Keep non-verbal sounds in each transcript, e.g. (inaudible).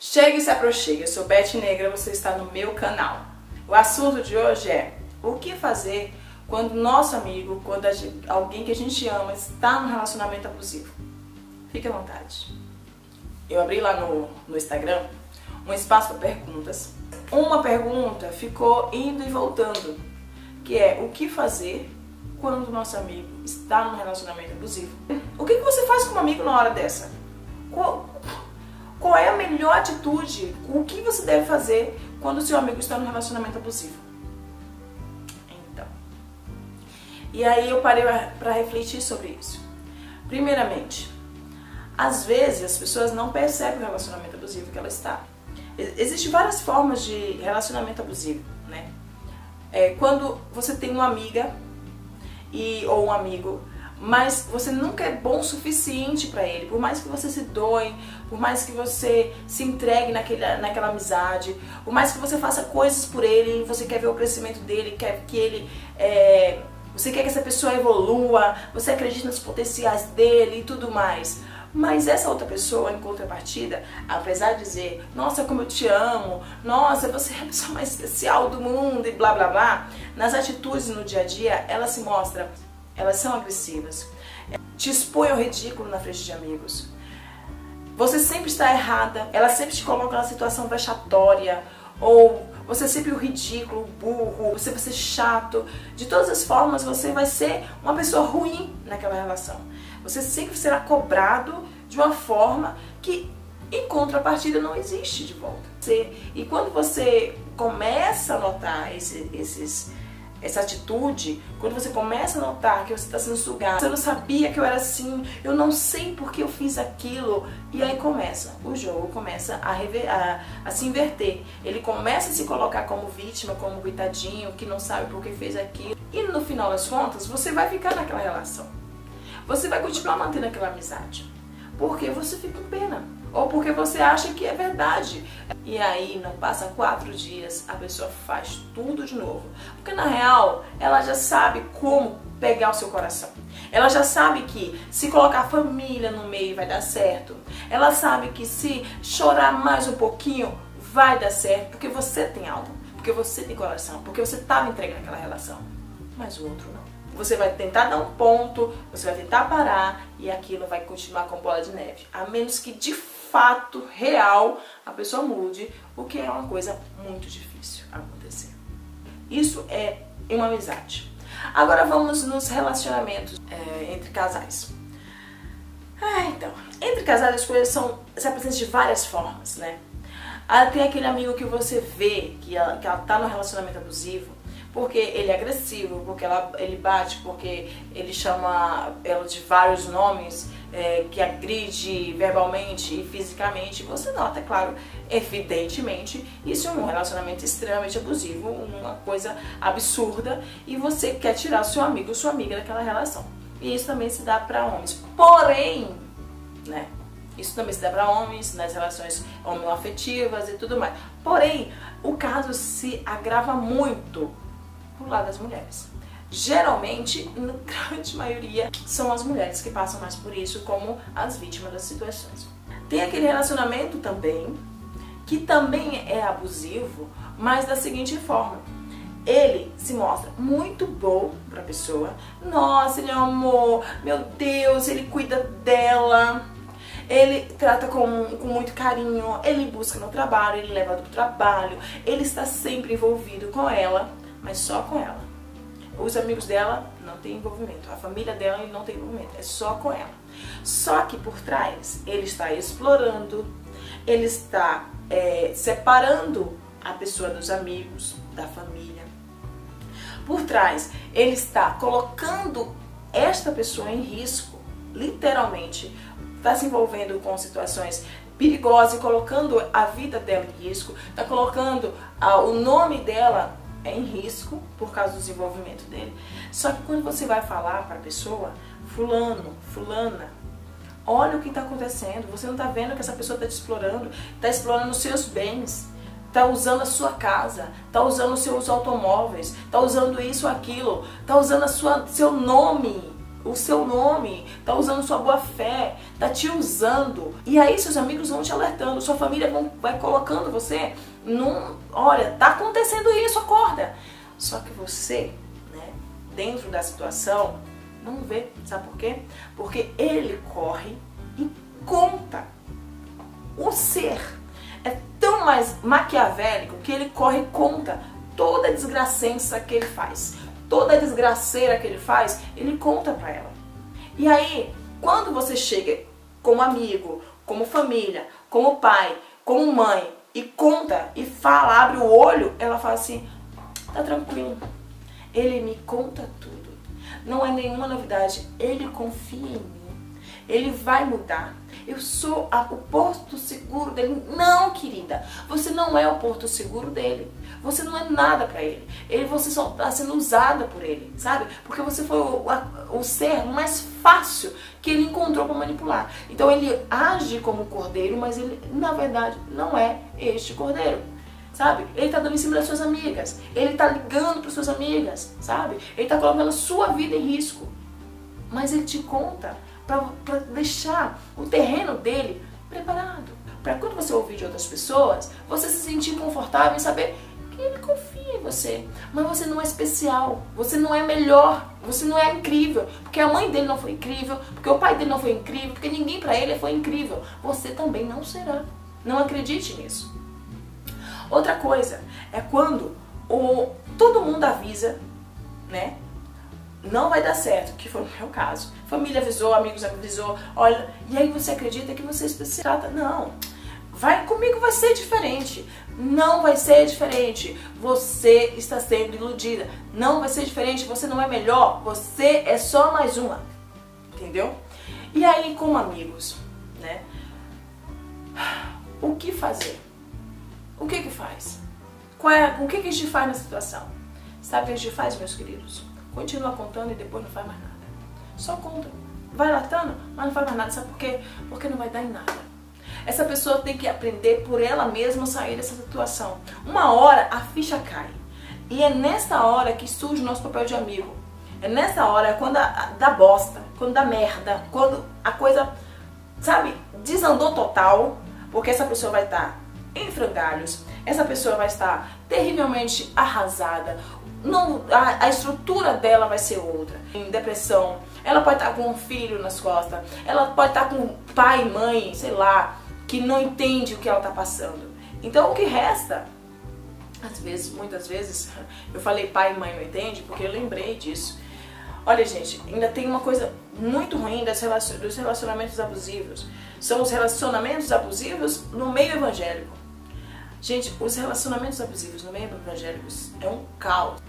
Chega e se aproxima, eu sou Beth Negra, você está no meu canal. O assunto de hoje é o que fazer quando nosso amigo, quando gente, alguém que a gente ama está num relacionamento abusivo. Fique à vontade. Eu abri lá no, no Instagram um espaço para perguntas. Uma pergunta ficou indo e voltando, que é o que fazer quando nosso amigo está num relacionamento abusivo. O que, que você faz com um amigo na hora dessa? Qual, qual é a melhor atitude? O que você deve fazer quando o seu amigo está num relacionamento abusivo? Então. E aí eu parei para refletir sobre isso. Primeiramente, às vezes as pessoas não percebem o relacionamento abusivo que ela está. Existem várias formas de relacionamento abusivo, né? É, quando você tem uma amiga e ou um amigo mas você nunca é bom o suficiente para ele. Por mais que você se doe, por mais que você se entregue naquele, naquela amizade, por mais que você faça coisas por ele, você quer ver o crescimento dele, quer que ele. É, você quer que essa pessoa evolua, você acredita nos potenciais dele e tudo mais. Mas essa outra pessoa, em contrapartida, apesar de dizer, nossa, como eu te amo, nossa, você é a pessoa mais especial do mundo e blá blá blá, nas atitudes no dia a dia, ela se mostra elas são agressivas. Te expõe ao ridículo na frente de amigos. Você sempre está errada, ela sempre te coloca numa situação vexatória, ou você é sempre o ridículo, o burro, você vai ser chato. De todas as formas, você vai ser uma pessoa ruim naquela relação. Você sempre será cobrado de uma forma que, em contrapartida, não existe de volta. E quando você começa a notar esse, esses essa atitude, quando você começa a notar que você está sendo sugado, você não sabia que eu era assim, eu não sei por que eu fiz aquilo, e aí começa, o jogo começa a, rever, a, a, se inverter. Ele começa a se colocar como vítima, como coitadinho, que não sabe por que fez aquilo, e no final das contas, você vai ficar naquela relação. Você vai continuar mantendo aquela amizade, porque você fica com pena ou porque você acha que é verdade. E aí não passa quatro dias, a pessoa faz tudo de novo. Porque na real, ela já sabe como pegar o seu coração. Ela já sabe que se colocar a família no meio vai dar certo. Ela sabe que se chorar mais um pouquinho vai dar certo, porque você tem algo, porque você tem coração, porque você estava entregando aquela relação. Mas o outro não. Você vai tentar dar um ponto, você vai tentar parar e aquilo vai continuar com bola de neve. A menos que de fato real a pessoa mude, o que é uma coisa muito difícil acontecer. Isso é uma amizade. Agora vamos nos relacionamentos é, entre casais. Ah, então, entre casais as coisas são, se apresentam de várias formas, né? Ah, tem aquele amigo que você vê que ela, que ela tá no relacionamento abusivo porque ele é agressivo, porque ela, ele bate, porque ele chama ela de vários nomes é, que agride verbalmente e fisicamente, você nota, claro, evidentemente, isso é um relacionamento extremamente abusivo, uma coisa absurda, e você quer tirar seu amigo ou sua amiga daquela relação. E isso também se dá para homens. Porém, né? Isso também se dá para homens, nas relações homoafetivas e tudo mais. Porém, o caso se agrava muito pro lado das mulheres. Geralmente, na (laughs) grande maioria, são as mulheres que passam mais por isso como as vítimas das situações. Tem aquele relacionamento também, que também é abusivo, mas da seguinte forma. Ele se mostra muito bom pra pessoa. Nossa, ele é um amor. Meu Deus, ele cuida dela. Ele trata com, com muito carinho. Ele busca no trabalho, ele leva do trabalho. Ele está sempre envolvido com ela, mas só com ela. Os amigos dela não têm envolvimento, a família dela não tem envolvimento, é só com ela. Só que por trás ele está explorando, ele está é, separando a pessoa dos amigos, da família. Por trás ele está colocando esta pessoa em risco, literalmente, está se envolvendo com situações perigosas e colocando a vida dela em risco, está colocando ah, o nome dela em risco por causa do desenvolvimento dele. Só que quando você vai falar para a pessoa, fulano, fulana, olha o que está acontecendo. Você não está vendo que essa pessoa está te explorando, está explorando os seus bens, está usando a sua casa, está usando os seus automóveis, está usando isso aquilo, está usando a sua, seu nome, o seu nome, tá usando sua boa fé, tá te usando. E aí seus amigos vão te alertando, sua família vão, vai colocando você olha, tá acontecendo isso, acorda. Só que você, né, dentro da situação, não vê, sabe por quê? Porque ele corre e conta. O ser é tão mais maquiavélico que ele corre e conta toda a desgracença que ele faz toda a desgraceira que ele faz, ele conta para ela. E aí, quando você chega como amigo, como família, como pai, como mãe e conta e fala, abre o olho, ela fala assim: tá tranquilo. Ele me conta tudo. Não é nenhuma novidade. Ele confia em mim. Ele vai mudar. Eu sou a, o porto seguro dele. Não, querida. Você não é o porto seguro dele. Você não é nada para ele. ele. Você só está sendo usada por ele, sabe? Porque você foi o, o ser mais fácil que ele encontrou para manipular. Então ele age como cordeiro, mas ele, na verdade, não é este cordeiro sabe? Ele tá dando em cima das suas amigas, ele tá ligando para suas amigas, sabe? Ele tá colocando a sua vida em risco. Mas ele te conta para deixar o terreno dele preparado. Para quando você ouvir de outras pessoas, você se sentir confortável em saber que ele confia em você. Mas você não é especial, você não é melhor, você não é incrível. Porque a mãe dele não foi incrível, porque o pai dele não foi incrível, porque ninguém para ele foi incrível. Você também não será. Não acredite nisso. Outra coisa é quando o, todo mundo avisa, né? Não vai dar certo, que foi o meu caso. Família avisou, amigos avisou, olha, e aí você acredita que você é especial? Não. Vai comigo vai ser diferente. Não vai ser diferente. Você está sendo iludida. Não vai ser diferente. Você não é melhor. Você é só mais uma. Entendeu? E aí, como amigos, né? O que fazer? O que que faz? Qual é, o que que a gente faz na situação? Sabe o que a gente faz, meus queridos? Continua contando e depois não faz mais nada. Só conta. Vai latando, mas não faz mais nada. Sabe por quê? Porque não vai dar em nada. Essa pessoa tem que aprender por ela mesma sair dessa situação. Uma hora a ficha cai. E é nessa hora que surge o nosso papel de amigo. É nessa hora, quando a, dá bosta, quando dá merda, quando a coisa, sabe, desandou total, porque essa pessoa vai estar em frangalhos, essa pessoa vai estar terrivelmente arrasada, não, a, a, estrutura dela vai ser outra. Em depressão, ela pode estar com um filho nas costas, ela pode estar com pai, mãe, sei lá, que não entende o que ela está passando. Então o que resta, às vezes, muitas vezes, (laughs) eu falei pai e mãe não entende porque eu lembrei disso. Olha, gente, ainda tem uma coisa muito ruim relacion dos relacionamentos abusivos. São os relacionamentos abusivos no meio evangélico. Gente, os relacionamentos abusivos no meio evangélico é um caos.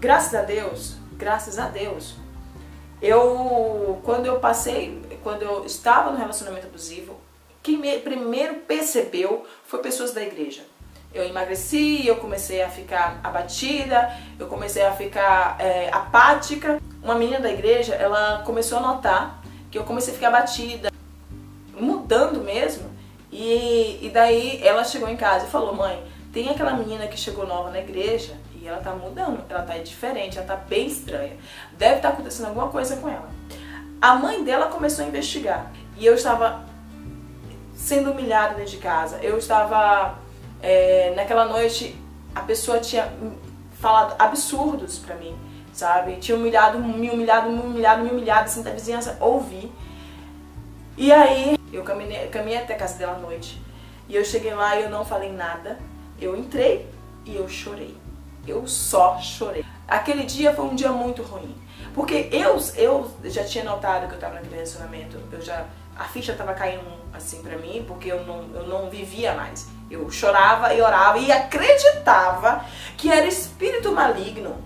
Graças a Deus, graças a Deus, eu quando eu passei, quando eu estava no relacionamento abusivo, quem me, primeiro percebeu foi pessoas da igreja. Eu emagreci, eu comecei a ficar abatida, eu comecei a ficar é, apática. Uma menina da igreja, ela começou a notar que eu comecei a ficar abatida, mudando mesmo. E, e daí ela chegou em casa e falou: Mãe, tem aquela menina que chegou nova na igreja e ela tá mudando, ela tá diferente, ela tá bem estranha. Deve estar tá acontecendo alguma coisa com ela. A mãe dela começou a investigar e eu estava sendo humilhada dentro de casa. Eu estava. É, naquela noite, a pessoa tinha falado absurdos pra mim, sabe? Tinha humilhado, me humilhado, me humilhado, me humilhado, assim, da vizinhança ouvir. E aí eu caminhei, caminhei até a casa dela à noite. E eu cheguei lá e eu não falei nada. Eu entrei e eu chorei. Eu só chorei. Aquele dia foi um dia muito ruim. Porque eu, eu já tinha notado que eu estava naquele relacionamento. Eu já, a ficha estava caindo assim para mim, porque eu não, eu não vivia mais. Eu chorava e orava e acreditava que era espírito maligno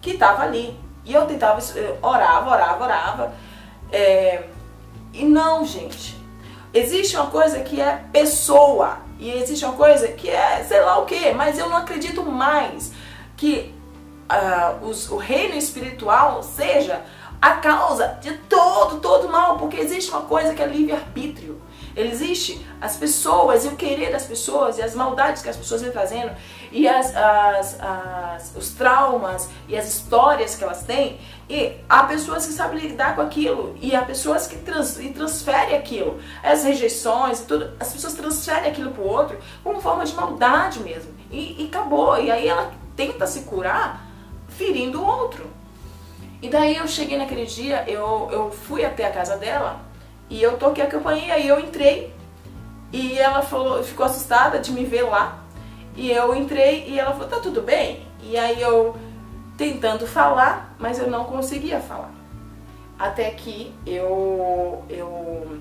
que estava ali. E eu tentava, eu orava, orava, orava. É, e não, gente. Existe uma coisa que é pessoa e existe uma coisa que é sei lá o que, mas eu não acredito mais que uh, os, o reino espiritual seja a causa de todo, todo mal, porque existe uma coisa que é livre-arbítrio. Existe as pessoas e o querer das pessoas e as maldades que as pessoas vêm trazendo e as, as, as, os traumas e as histórias que elas têm. E há pessoas que sabem lidar com aquilo e há pessoas que trans, e transferem aquilo, as rejeições tudo, as pessoas transferem aquilo para o outro como forma de maldade mesmo. E, e acabou. E aí ela tenta se curar ferindo o outro. E daí eu cheguei naquele dia, eu, eu fui até a casa dela e eu toquei a campainha e eu entrei. E ela falou, ficou assustada de me ver lá. E eu entrei e ela falou, tá tudo bem? E aí eu tentando falar, mas eu não conseguia falar. Até que eu, eu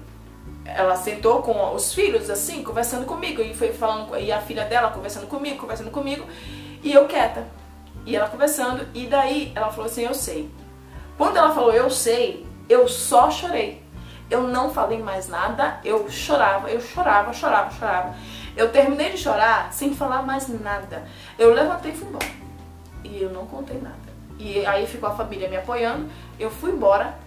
ela sentou com os filhos assim, conversando comigo e foi falando e a filha dela conversando comigo, conversando comigo, e eu quieta. E ela conversando e daí ela falou assim: "Eu sei". Quando ela falou "eu sei", eu só chorei. Eu não falei mais nada, eu chorava, eu chorava, chorava, chorava. Eu terminei de chorar sem falar mais nada. Eu levantei e fui embora. E eu não contei nada. E aí ficou a família me apoiando, eu fui embora.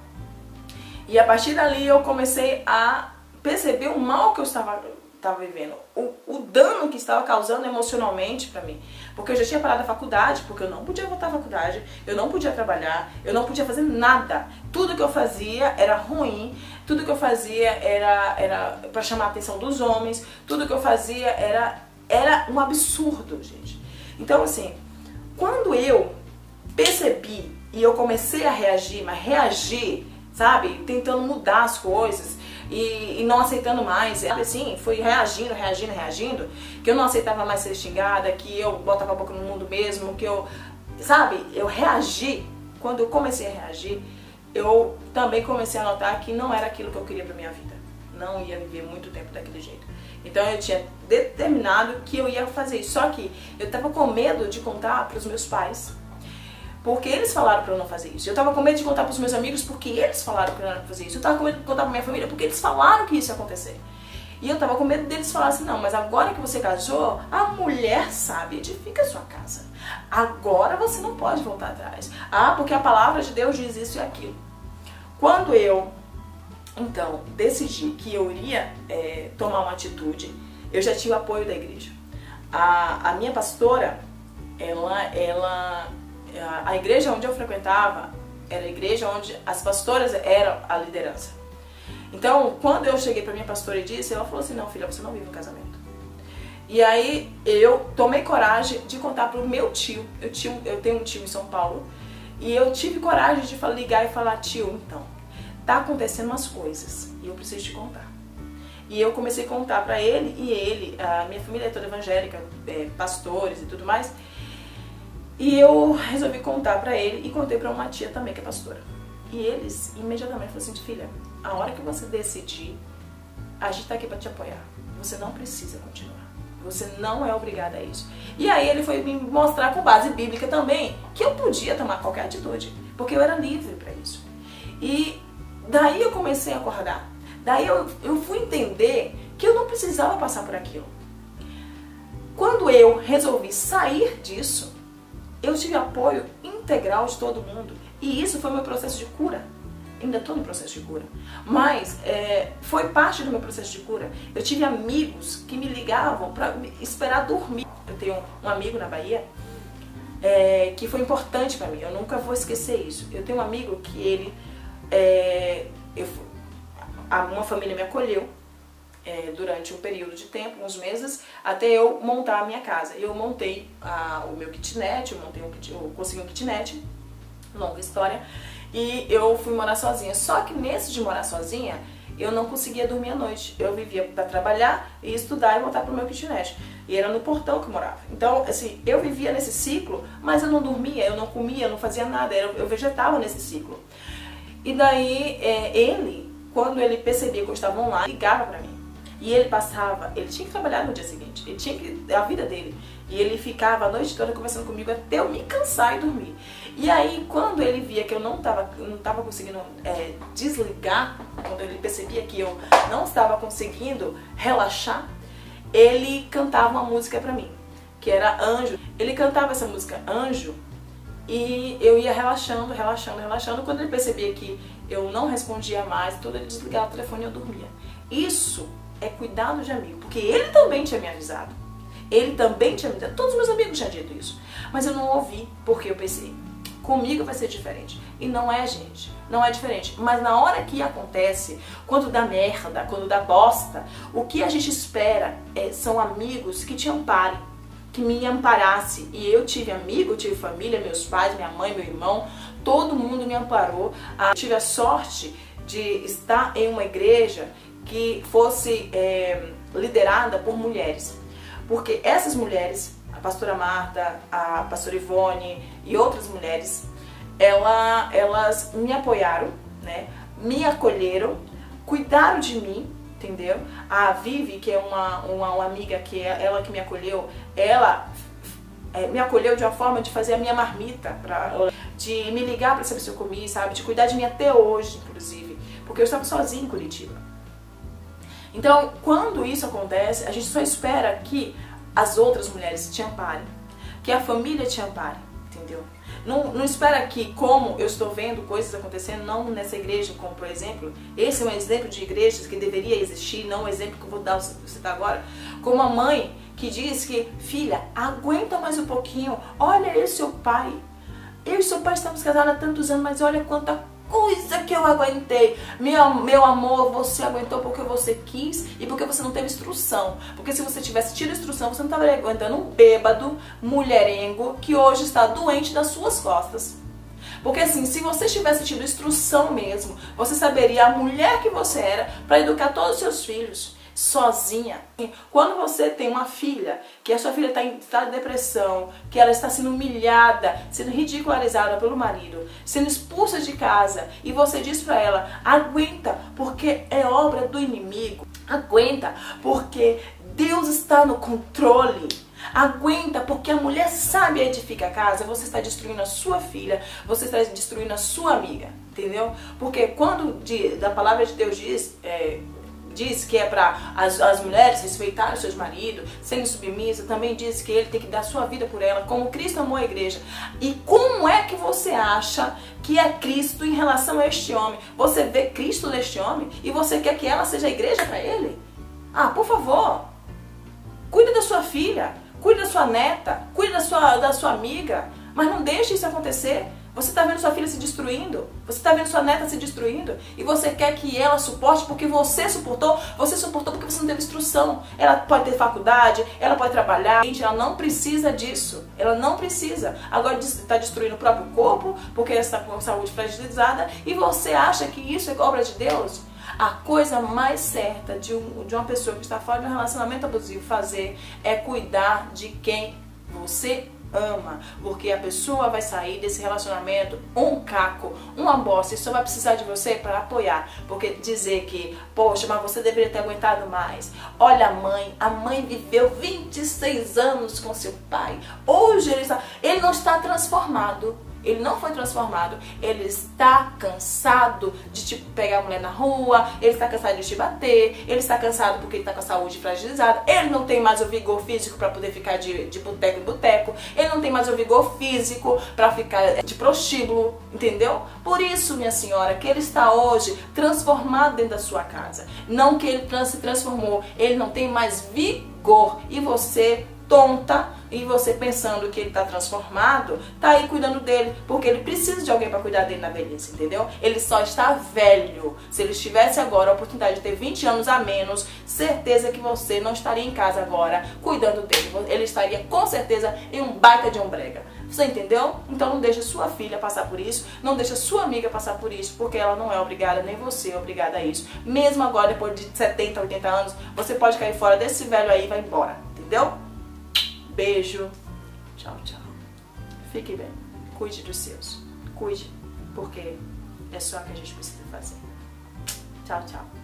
E a partir dali eu comecei a perceber o mal que eu estava, estava vivendo, o, o dano que estava causando emocionalmente para mim. Porque eu já tinha parado a faculdade, porque eu não podia voltar à faculdade, eu não podia trabalhar, eu não podia fazer nada. Tudo que eu fazia era ruim, tudo que eu fazia era, era para chamar a atenção dos homens, tudo que eu fazia era, era um absurdo, gente. Então, assim, quando eu percebi e eu comecei a reagir, mas reagir, sabe, tentando mudar as coisas, e, e não aceitando mais. Assim, foi reagindo, reagindo, reagindo, que eu não aceitava mais ser xingada, que eu botava a boca no mundo mesmo, que eu, sabe, eu reagi. Quando eu comecei a reagir, eu também comecei a notar que não era aquilo que eu queria pra minha vida. Não ia viver muito tempo daquele jeito. Então eu tinha determinado que eu ia fazer isso. Só que eu tava com medo de contar para os meus pais porque eles falaram para eu não fazer isso. Eu tava com medo de contar para os meus amigos porque eles falaram para eu não fazer isso. Eu tava com medo de contar para minha família porque eles falaram que isso ia acontecer. E eu tava com medo deles falarem assim, não, mas agora que você casou, a mulher sabe, edifica a sua casa. Agora você não pode voltar atrás. Ah, porque a palavra de Deus diz isso e aquilo. Quando eu, então, decidi que eu iria é, tomar uma atitude, eu já tinha o apoio da igreja. A, a minha pastora, ela, ela a igreja onde eu frequentava era a igreja onde as pastoras eram a liderança. Então, quando eu cheguei para minha pastora e disse, ela falou assim: "Não, filha, você não vive um casamento". E aí eu tomei coragem de contar para o meu tio. Eu, tio. eu tenho um tio em São Paulo. E eu tive coragem de ligar e falar: "Tio, então, tá acontecendo umas coisas e eu preciso te contar". E eu comecei a contar para ele e ele, a minha família é toda evangélica, é, pastores e tudo mais. E eu resolvi contar pra ele e contei pra uma tia também, que é pastora. E eles imediatamente falaram assim, filha, a hora que você decidir, a gente tá aqui pra te apoiar. Você não precisa continuar. Você não é obrigada a isso. E aí ele foi me mostrar com base bíblica também que eu podia tomar qualquer atitude, porque eu era livre para isso. E daí eu comecei a acordar. Daí eu, eu fui entender que eu não precisava passar por aquilo. Quando eu resolvi sair disso, eu tive apoio integral de todo mundo. E isso foi meu processo de cura. Ainda estou no processo de cura. Mas é, foi parte do meu processo de cura. Eu tive amigos que me ligavam para esperar dormir. Eu tenho um amigo na Bahia é, que foi importante para mim. Eu nunca vou esquecer isso. Eu tenho um amigo que ele. É, eu, uma família me acolheu é, durante um período de tempo, uns meses, até eu montar a minha casa. Eu montei a, o meu kitnet, eu, montei um, eu consegui um kitnet, longa história, e eu fui morar sozinha. Só que nesse de morar sozinha, eu não conseguia dormir à noite. Eu vivia para trabalhar e estudar e voltar para o meu kitnet. E era no portão que eu morava. Então, assim, eu vivia nesse ciclo, mas eu não dormia, eu não comia, eu não fazia nada, eu, vegetava nesse ciclo. E daí, é, ele, quando ele percebia que eu estava online, ligava para mim. E ele passava, ele tinha que trabalhar no dia seguinte, ele tinha que, a vida dele. E ele ficava a noite toda conversando comigo até eu me cansar e dormir. E aí, quando ele via que eu não estava não tava conseguindo é, desligar, quando ele percebia que eu não estava conseguindo relaxar, ele cantava uma música pra mim, que era Anjo. Ele cantava essa música Anjo e eu ia relaxando, relaxando, relaxando. Quando ele percebia que eu não respondia mais, tudo ele desligava o telefone e eu dormia. Isso é cuidado de amigo, porque ele também tinha me avisado. Ele também tinha me avisado. Todos os meus amigos tinham dito isso. Mas eu não ouvi, porque eu pensei, comigo vai ser diferente. E não é, gente. Não é diferente. Mas na hora que acontece, quando dá merda, quando dá bosta, o que a gente espera é, são amigos que te amparem, que me amparasse. E eu tive amigo, tive família, meus pais, minha mãe, meu irmão, todo mundo me amparou. Eu tive a sorte de estar em uma igreja que fosse é, liderada por mulheres. Porque essas mulheres, a pastora Marta, a pastora Ivone e outras mulheres, ela, elas me apoiaram, né? me acolheram, cuidaram de mim, entendeu? A Vivi, que é uma, uma, uma amiga que é ela que me acolheu, ela é, me acolheu de uma forma de fazer a minha marmita, pra, de me ligar para saber se eu comi, sabe? De cuidar de mim até hoje, inclusive, porque eu estava sozinha em Curitiba. Então, quando isso acontece, a gente só espera que as outras mulheres te amparem, que a família te ampare, entendeu? Não, não espera que, como eu estou vendo coisas acontecendo, não nessa igreja, como por exemplo, esse é um exemplo de igrejas que deveria existir, não um exemplo que eu vou dar citar agora, como uma mãe que diz que, filha, aguenta mais um pouquinho, olha esse seu pai. Eu e seu pai estamos casados há tantos anos, mas olha quanta coisa que eu aguentei. Meu, meu amor, você aguentou porque você quis e porque você não teve instrução. Porque se você tivesse tido instrução, você não estaria aguentando um bêbado, mulherengo, que hoje está doente das suas costas. Porque assim, se você tivesse tido instrução mesmo, você saberia a mulher que você era para educar todos os seus filhos sozinha. Quando você tem uma filha, que a sua filha está em estado de depressão, que ela está sendo humilhada, sendo ridicularizada pelo marido, sendo expulsa de casa, e você diz para ela: aguenta, porque é obra do inimigo. Aguenta, porque Deus está no controle. Aguenta, porque a mulher sabe edificar a casa, você está destruindo a sua filha, você está destruindo a sua amiga, entendeu? Porque quando de, da palavra de Deus diz, é, diz que é para as, as mulheres respeitarem seus maridos, serem submissas, também diz que ele tem que dar sua vida por ela, como Cristo amou a igreja. E como é que você acha que é Cristo em relação a este homem? Você vê Cristo neste homem e você quer que ela seja a igreja para ele? Ah, por favor, cuide da sua filha, cuide da sua neta, cuide da sua, da sua amiga, mas não deixe isso acontecer. Você está vendo sua filha se destruindo, você está vendo sua neta se destruindo e você quer que ela suporte porque você suportou, você suportou porque você não teve instrução. Ela pode ter faculdade, ela pode trabalhar, gente, ela não precisa disso, ela não precisa. Agora está destruindo o próprio corpo porque está com saúde fragilizada e você acha que isso é obra de Deus? A coisa mais certa de, um, de uma pessoa que está fora de um relacionamento abusivo fazer é cuidar de quem você ama, porque a pessoa vai sair desse relacionamento um caco, uma bosta, e só vai precisar de você para apoiar, porque dizer que, poxa, mas você deveria ter aguentado mais. Olha a mãe, a mãe viveu 26 anos com seu pai. Hoje ele, está, ele não está transformado, ele não foi transformado. Ele está cansado de tipo pegar a mulher na rua, ele está cansado de te bater, ele está cansado porque ele está com a saúde fragilizada, ele não tem mais o vigor físico para poder ficar de, de boteco em boteco, ele não tem mais o vigor físico para ficar de prostíbulo, entendeu? Por isso, minha senhora, que ele está hoje transformado dentro da sua casa. Não que ele se transformou, ele não tem mais vigor. E você tonta e você pensando que ele está transformado, tá aí cuidando dele, porque ele precisa de alguém para cuidar dele na velhice, entendeu? Ele só está velho. Se ele tivesse agora a oportunidade de ter 20 anos a menos, certeza que você não estaria em casa agora cuidando dele. Ele estaria com certeza em um baita de um brega. Você entendeu? Então não deixa sua filha passar por isso, não deixa sua amiga passar por isso, porque ela não é obrigada, nem você é obrigada a isso. Mesmo agora, depois de 70, 80 anos, você pode cair fora desse velho aí e vai embora, entendeu? Beijo. Tchau, tchau. Fique bem. Cuide dos seus. Cuide, porque é só o que a gente precisa fazer. Tchau, tchau.